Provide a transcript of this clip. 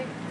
Okay.